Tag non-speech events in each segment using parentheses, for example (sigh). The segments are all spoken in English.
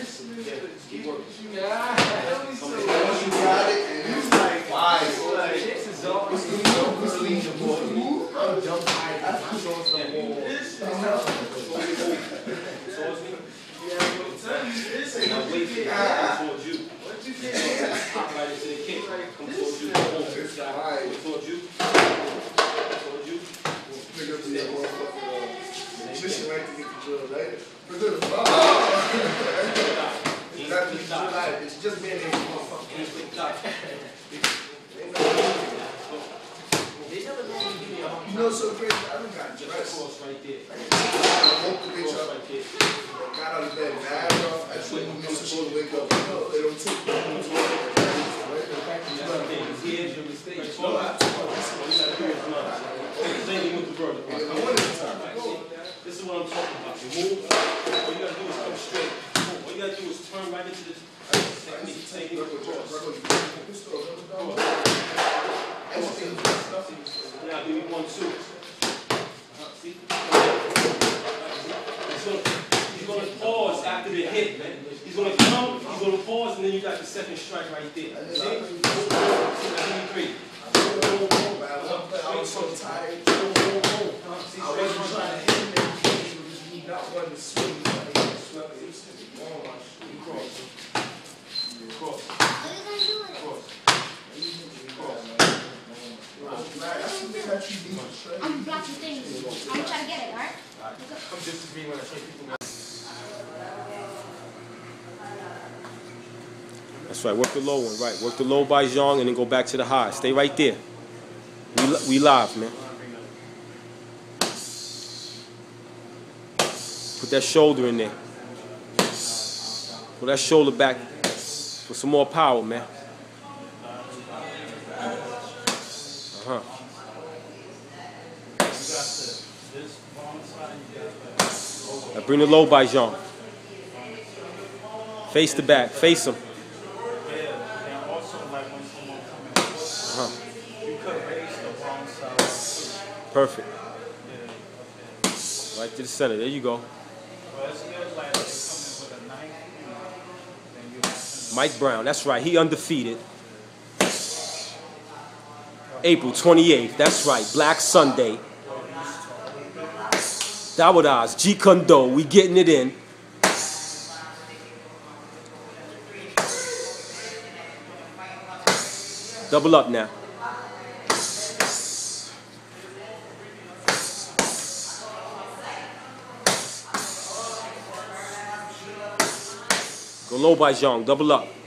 Yeah. Once you got it, it's like, is the jump high. More. Towards me. This wait for it. Come towards you. The kick. Come towards you. Come towards you. Towards you. Pick up the motherfucker. Mission right to get the drill later. Oh. It's drill. It's just me to You know, so crazy. I done got Just dressed. I woke the bitch up. Got out of bed mad off. I told you so she would wake up. No, they don't take me to work. That's the thing. It's here. Your mistake. All you gotta do is run. Same thing with the brother. I wanted to talk. This is what I'm talking about. You move. All you gotta do is come straight. Move. All you gotta do is turn right into the technique. Take it across. Now give me one, two. Uh, see? He's gonna, he's gonna pause after the hit, man. He's gonna come, he's gonna pause, and then you got the second strike right there. See? Now give me three. I was so tired. I wasn't trying to hit him. He not wanting to swing. He swept it. He said, "Come on." Cross. Cross. What are you gonna do with it? Cross. I'm glad. That's what they got you beat straight. I'm blocking things. I'm gonna try to get it, alright? I'm disagreeing when I say people. That's right. Work the low one. Right. Work the low bai jong and then go back to the high. Stay right there. We, li- we live, man. Put that shoulder in there. Put that shoulder back for some more power, man. Uh Now bring the low bai jong. Face the back. Face him. Uh-huh. Perfect. Right to the center. There you go. Mike Brown. That's right. He undefeated. April 28th. That's right. Black Sunday. Dawadas. Jeet Kune Do. We getting it in. Double up now. Go low bai jong. Double up.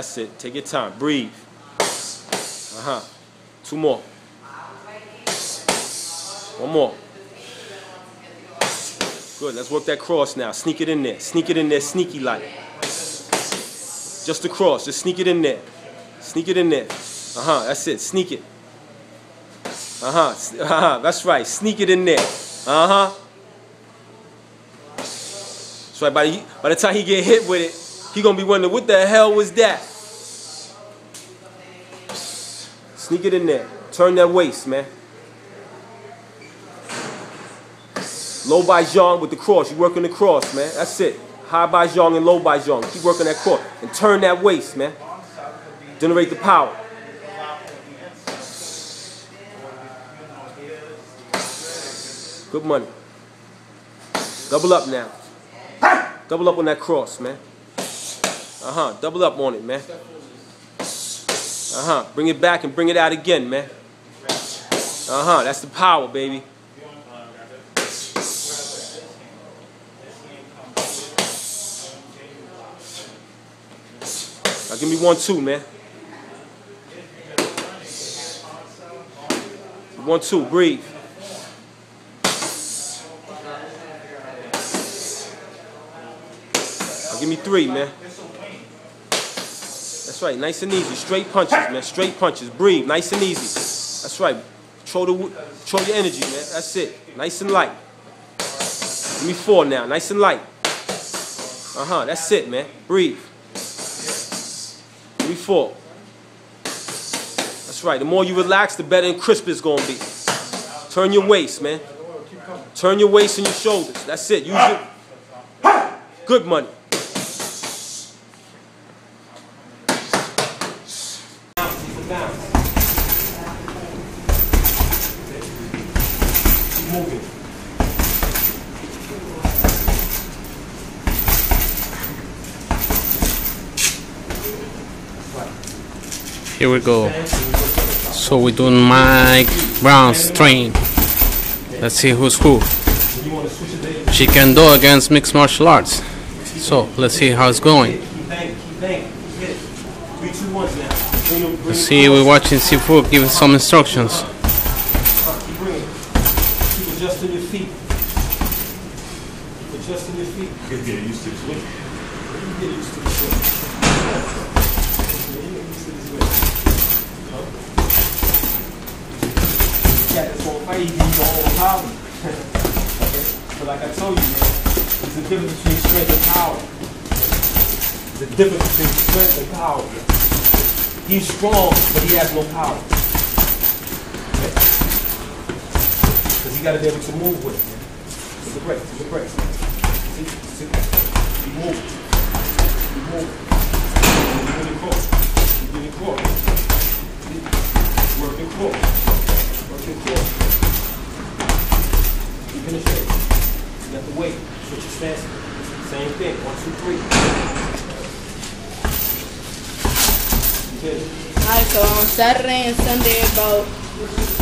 That's it. Take your time. Breathe. Uh-huh. Two more. One more. Good. Let's work that cross now. Sneak it in there. Sneak it in there. Sneaky like. Just the cross. Just sneak it in there. Sneak it in there. Uh-huh. That's it. Sneak it. Uh-huh. Uh-huh. That's right. Sneak it in there. Uh-huh. Right. By the, by the time he get hit with it, he gonna be wondering what the hell was that? Sneak it in there. Turn that waist, man. Low bai jong with the cross. You working the cross, man. That's it. High bai jong and low bai jong. Keep working that cross. And turn that waist, man. Generate the power. Good money. Double up now. Double up on that cross, man. Uh huh. Double up on it, man. Uh huh. Bring it back and bring it out again, man. Uh huh. That's the power, baby. Now give me one, two, man. One, two. Breathe. Now give me three, man. That's right, nice and easy. Straight punches, man. Straight punches. Breathe, nice and easy. That's right. Control the, control your energy, man. That's it. Nice and light. Give me four now. Nice and light. Uh huh. That's it, man. Breathe. Give me four. That's right. The more you relax, the better and crisp it's gonna be. Turn your waist, man. Turn your waist and your shoulders. That's it. Use good money. Keep moving. Here we go. So we're doing Mike Brown's train. Let's see who's who. It there? Jeet Kune Do against mixed martial arts. So let's see how it's going. Let's see, we're watching Sifu give some instructions. Adjusting your feet. Adjusting your feet. Get used to the switch. You get used to the switch. You get used to the switch. Huh? Yeah, gonna fight you, gonna overpower. (laughs) Okay? But like I told you, man, there's a difference between strength and power. There's a difference between strength and power. He's strong, but he has no power. Because you gotta be able to move with it, man. It's a break, it's a break. See, see, you move. You move. You get it close. You get it close. See? Work it close. Work it close. The shape. You have to wait. Switch your stance. Same thing. One, two, three. It. Alright, so on Saturday and Sunday about